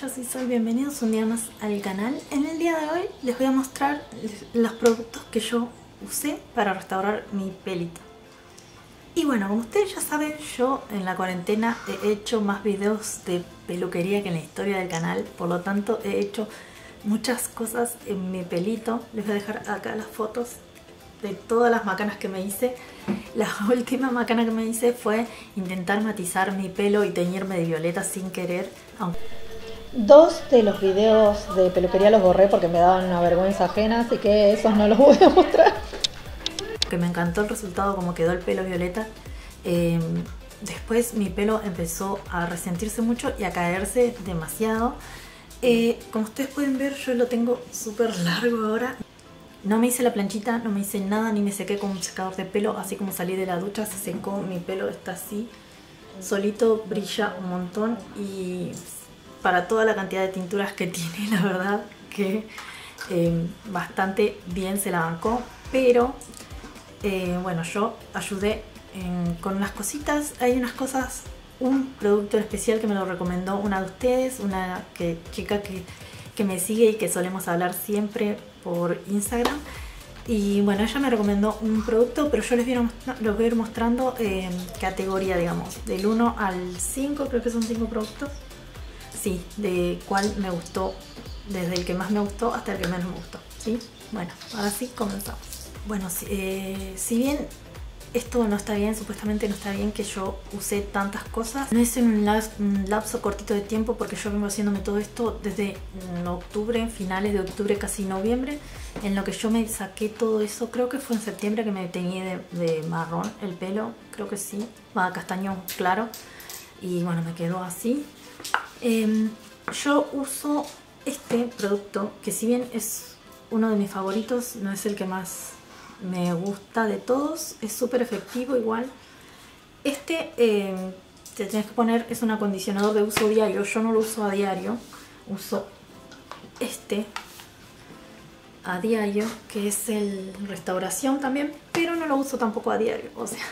yo soy Sol, bienvenidos un día más al canal. En el día de hoy les voy a mostrar los productos que yo usé para restaurar mi pelito. Y bueno, como ustedes ya saben, yo en la cuarentena he hecho más videos de peluquería que en la historia del canal, por lo tanto he hecho muchas cosas en mi pelito. Les voy a dejar acá las fotos de todas las macanas que me hice. La última macana que me hice fue intentar matizar mi pelo y teñirme de violeta sin querer. Dos de los videos de peluquería los borré porque me daban una vergüenza ajena, así que esos no los voy a mostrar. Que me encantó el resultado, como quedó el pelo violeta. Em, después mi pelo empezó a resentirse mucho y a caerse demasiado. Eh, como ustedes pueden ver, yo lo tengo súper largo ahora. No me hice la planchita, no me hice nada, ni me sequé con un secador de pelo. Así como salí de la ducha, se secó, mi pelo está así. Solito brilla un montón y para toda la cantidad de tinturas que tiene, la verdad que eh, bastante bien se la bancó. Pero eh, bueno, yo ayudé con unas cositas. Hay unas cosas, un producto especial que me lo recomendó una de ustedes, una que, chica que que me sigue y que solemos hablar siempre por Instagram. Y bueno, ella me recomendó un producto, pero yo les voy a, voy a ir mostrando en categoría, digamos, del 1 al 5, creo que son 5 productos. Sí, de cuál me gustó, desde el que más me gustó hasta el que menos me gustó. ¿sí? Bueno, ahora sí comenzamos. Bueno, si, eh, bien esto no está bien, supuestamente no está bien que yo use tantas cosas. No es un, lapso cortito de tiempo porque yo vengo haciéndome todo esto desde octubre, finales de octubre, casi noviembre. En lo que yo me saqué todo eso, creo que fue en septiembre que me teñí de, marrón el pelo, creo que sí, va castaño claro. Y bueno, me quedó así. Em, yo uso este producto, que si bien es uno de mis favoritos, no es el que más me gusta de todos, es súper efectivo igual. Este eh, te tienes que poner, es un acondicionador de uso diario, yo no lo uso a diario, uso este a diario, que es el restauración también, pero no lo uso tampoco a diario, o sea,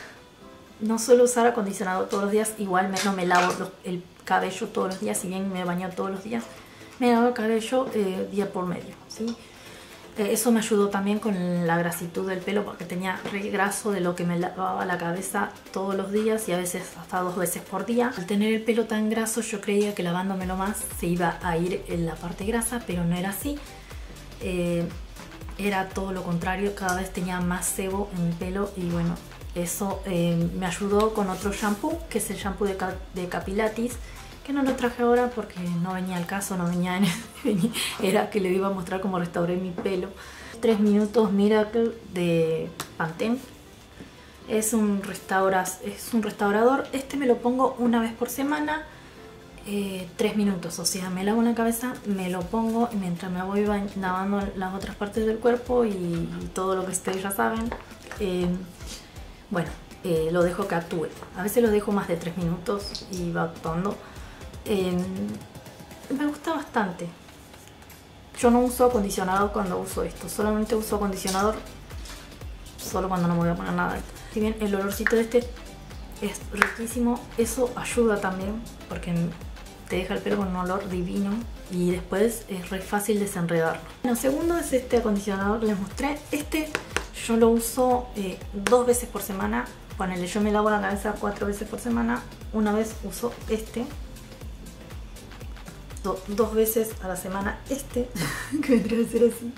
no suelo usar acondicionador todos los días, igual no me lavo el cabello todos los días, si bien me baño todos los días, me lavo el cabello eh, día por medio, ¿sí? Eh, eso me ayudó también con la grasitud del pelo porque tenía re graso de lo que me lavaba la cabeza todos los días y a veces hasta dos veces por día. Al tener el pelo tan graso yo creía que lavándomelo más se iba a ir en la parte grasa, pero no era así. Eh, era todo lo contrario, cada vez tenía más sebo en el pelo y bueno, eso eh, me ayudó con otro shampoo, que es el shampoo de, Capilatis, que no lo traje ahora porque no venía al caso, no venía en era que le iba a mostrar cómo restauré mi pelo. 3 minutos Miracle de Pantene. Es un, es un restaurador, este me lo pongo una vez por semana, 3 eh, minutos, o sea, me lavo la cabeza, me lo pongo mientras me voy lavando las otras partes del cuerpo y todo lo que ustedes ya saben. Eh, bueno, eh, lo dejo que actúe. A veces lo dejo más de 3 minutos y va actuando. Em, me gusta bastante. Yo no uso acondicionador cuando uso esto, solamente uso acondicionador solo cuando no me voy a poner nada. Si bien el olorcito de este es riquísimo, eso ayuda también porque te deja el pelo con un olor divino y después es re fácil desenredarlo. Bueno, segundo es este acondicionador les mostré. Este yo lo uso eh, dos veces por semana. Ponele, yo me lavo la cabeza cuatro veces por semana. Una vez uso este dos veces a la semana este, que vendría a ser así.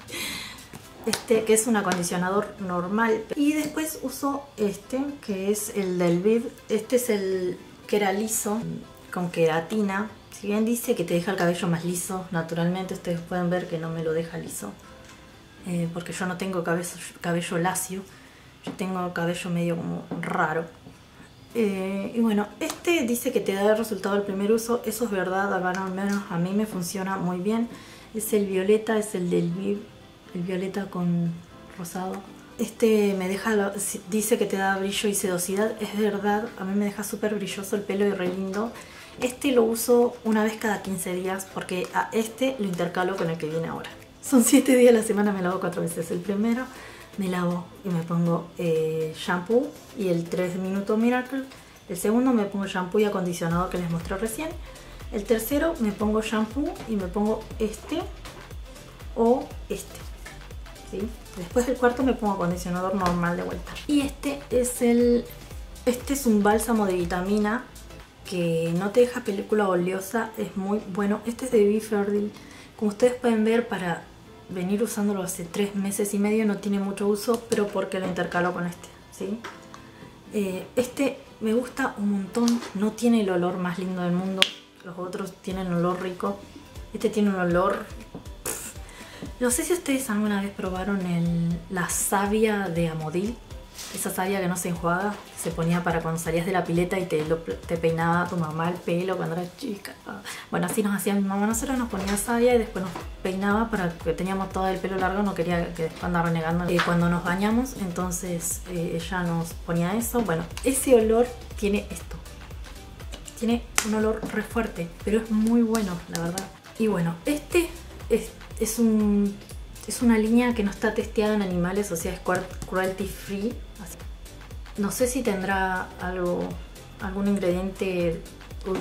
Este que es un acondicionador normal. Y después uso este que es el del Viv. Este es el que era liso con queratina. Si bien dice que te deja el cabello más liso, naturalmente ustedes pueden ver que no me lo deja liso. Eh, porque yo no tengo cabello, cabello lacio. Yo tengo cabello medio como raro. Eh, y bueno, este dice que te da el resultado del primer uso, eso es verdad, al menos a mí me funciona muy bien. Es el violeta, es el del Viv, el violeta con rosado. Este me deja, dice que te da brillo y sedosidad, es verdad, a mí me deja súper brilloso el pelo y re lindo. Este lo uso una vez cada 15 días porque a este lo intercalo con el que viene ahora. Son 7 días a la semana, me lavo 4 veces. El primero me lavo y me pongo eh, shampoo y el 3 minutos Miracle. El segundo me pongo shampoo y acondicionador que les mostré recién. El tercero me pongo shampoo y me pongo este o este. ¿sí? Después del cuarto me pongo acondicionador normal de vuelta. Y este es el... Este es un bálsamo de vitamina que no te deja película oleosa, es muy bueno. Este es de Biferdil. Como ustedes pueden ver, para venir usándolo hace tres meses y medio no tiene mucho uso, pero porque lo intercalo con este, ¿sí? Eh, este me gusta un montón, no tiene el olor más lindo del mundo, los otros tienen olor rico, este tiene un olor... No sé si ustedes alguna vez probaron el, la savia de Amodil, esa savia que no se enjuaga, se ponía para cuando salías de la pileta y te, te peinaba tu mamá el pelo cuando eras chica. Bueno, así nos hacía mi mamá. Nosotros nos ponía savia y después nos peinaba para que teníamos todo el pelo largo, no quería que después andara renegando. Eh, cuando nos bañamos, entonces eh, ella nos ponía eso. Bueno, ese olor tiene esto. Tiene un olor re fuerte, pero es muy bueno, la verdad. Y bueno, este es, es un es una línea que no está testeada en animales, o sea, es cruelty free. No sé si tendrá algo, algún ingrediente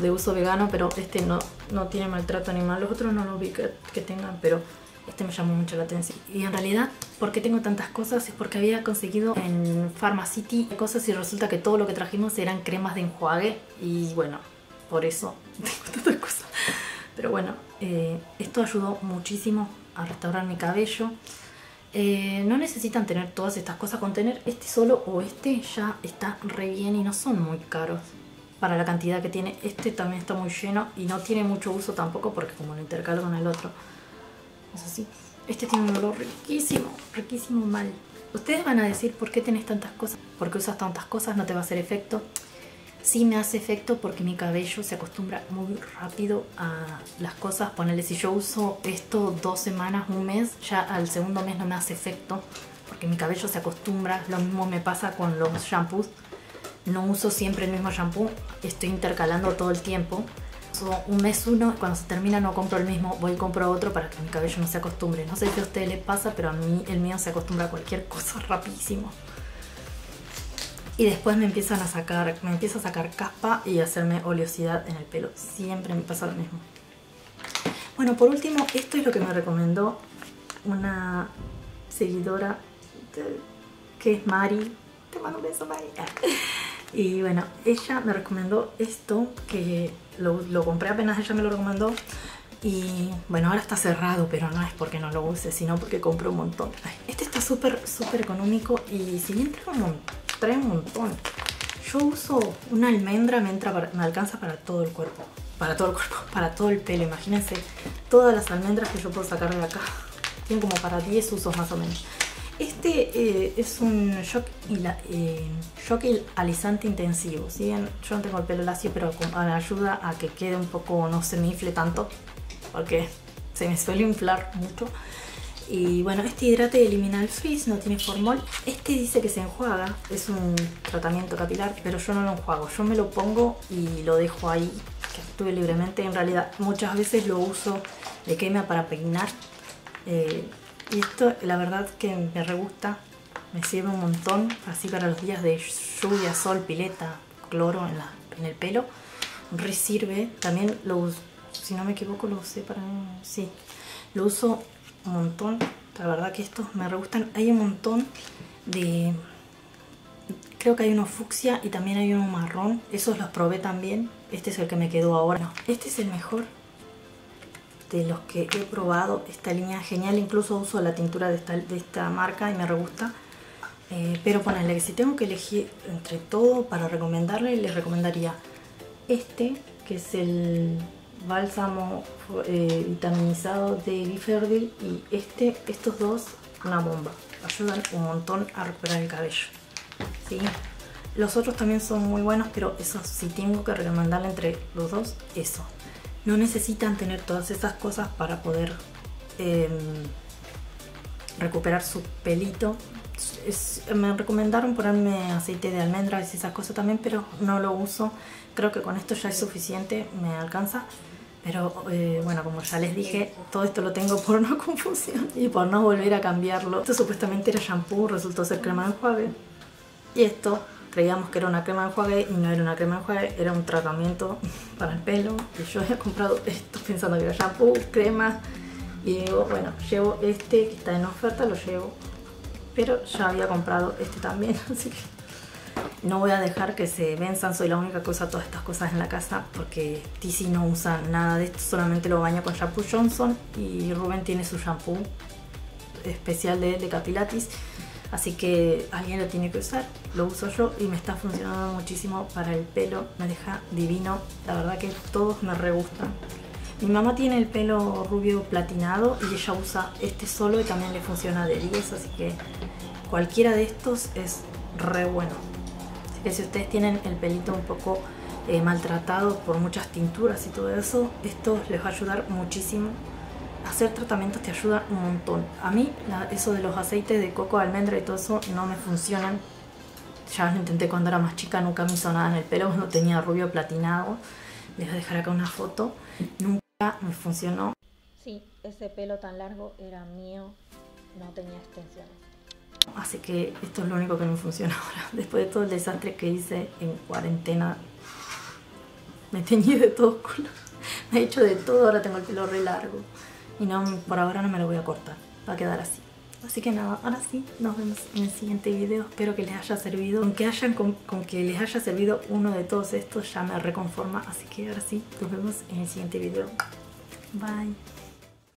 de uso vegano, pero este no, no tiene maltrato animal. Los otros no lo vi que, tengan, pero este me llamó mucho la atención. Y en realidad, ¿por qué tengo tantas cosas? Es porque había conseguido en Pharmacity cosas y resulta que todo lo que trajimos eran cremas de enjuague. Y bueno, por eso tengo tantas cosas. Pero bueno, eh, esto ayudó muchísimo a restaurar mi cabello. Eh, no necesitan tener todas estas cosas, con tener este solo o este ya está re bien y no son muy caros para la cantidad que tiene. Este también está muy lleno y no tiene mucho uso tampoco porque como lo intercalo con el otro. Es así. Este tiene un olor riquísimo, riquísimo mal. Ustedes van a decir por qué tenés tantas cosas, por qué usas tantas cosas, no te va a hacer efecto sí me hace efecto porque mi cabello se acostumbra muy rápido a las cosas. Ponerle, si yo uso esto dos semanas, un mes, ya al segundo mes no me hace efecto porque mi cabello se acostumbra. Lo mismo me pasa con los shampoos. No uso siempre el mismo shampoo, estoy intercalando todo el tiempo. Uso un mes uno, cuando se termina no compro el mismo, voy y compro otro para que mi cabello no se acostumbre. No sé si a ustedes les pasa, pero a mí el mío se acostumbra a cualquier cosa rapidísimo y después me empiezan a sacar, me empieza a sacar caspa y hacerme oleosidad en el pelo. Siempre me pasa lo mismo. Bueno, por último, esto es lo que me recomendó una seguidora que es Mari. Te mando un beso, Mari. Y bueno, ella me recomendó esto, que lo, lo compré apenas ella me lo recomendó. Y bueno, ahora está cerrado, pero no es porque no lo use, sino porque compré un montón. Este está súper, súper económico y si bien trae un montón trae un montón. Yo uso una almendra, me, entra me alcanza para todo el cuerpo. Para todo el cuerpo, para todo el pelo. Imagínense todas las almendras que yo puedo sacar de acá. Tienen como para 10 usos más o menos. Este eh, es un shock, eh, shock alisante intensivo. ¿sí? Yo no tengo el pelo lacio, pero me ayuda a que quede un poco, no se me infle tanto. Porque se me suele inflar mucho. Y bueno, este hidrate elimina el frizz, no tiene formol. Este dice que se enjuaga, es un tratamiento capilar, pero yo no lo enjuago. Yo me lo pongo y lo dejo ahí, que actúe libremente. En realidad muchas veces lo uso de quema para peinar. Eh, y esto la verdad que me re gusta, me sirve un montón, así para los días de lluvia, sol, pileta, cloro en, la, en el pelo. Re sirve, también lo uso, si no me equivoco lo usé para... sí, lo uso un montón. La verdad que estos me re gustan. Hay un montón de... Creo que hay uno fucsia y también hay uno marrón. Esos los probé también. Este es el que me quedó ahora. este es el mejor de los que he probado. Esta línea genial. Incluso uso la tintura de esta, de esta marca y me re gusta. Eh, pero ponerle que si tengo que elegir entre todo para recomendarle, les recomendaría este, que es el bálsamo eh, vitaminizado de Biferdil y este, estos dos, una bomba. Ayudan un montón a recuperar el cabello. ¿sí? Los otros también son muy buenos, pero eso si tengo que recomendarle entre los dos, eso. No necesitan tener todas esas cosas para poder em, recuperar su pelito. me recomendaron ponerme aceite de almendras y esas cosas también, pero no lo uso. Creo que con esto ya es suficiente, me alcanza. Pero eh, bueno, como ya les dije, todo esto lo tengo por no confusión y por no volver a cambiarlo. Esto supuestamente era shampoo, resultó ser crema de enjuague. Y esto creíamos que era una crema de enjuague y no era una crema de enjuague, era un tratamiento para el pelo. Y yo había comprado esto pensando que era shampoo, crema. Y digo, bueno, llevo este que está en oferta, lo llevo. Pero ya había comprado este también, así que no voy a dejar que se venzan, soy la única que usa todas estas cosas en la casa porque Tizi no usa nada de esto, solamente lo baña con shampoo Johnson y Rubén tiene su shampoo especial de, de Capilatis así que alguien lo tiene que usar, lo uso yo y me está funcionando muchísimo para el pelo, me deja divino, la verdad que todos me re gustan. Mi mamá tiene el pelo rubio platinado y ella usa este solo y también le funciona de 10, así que cualquiera de estos es re bueno. Que si ustedes tienen el pelito un poco eh, maltratado por muchas tinturas y todo eso, esto les va a ayudar muchísimo hacer tratamientos te ayuda un montón. A mí eso de los aceites de coco, almendra y todo eso no me funcionan. Ya lo intenté cuando era más chica, nunca me hizo nada en el pelo, no tenía rubio platinado. Les voy a dejar acá una foto. Nunca me funcionó. Sí, ese pelo tan largo era mío, no tenía extensiones. Así que esto es lo único que no funciona ahora. Después de todo el desastre que hice en cuarentena, me teñí de todo color. Me he hecho de todo, ahora tengo el pelo re largo y no, por ahora no me lo voy a cortar, va a quedar así. Así que nada, ahora sí, nos vemos en el siguiente video. Espero que les haya servido. Con hayan, con, que les haya servido uno de todos estos ya me reconforma. Así que ahora sí, nos vemos en el siguiente video. Bye.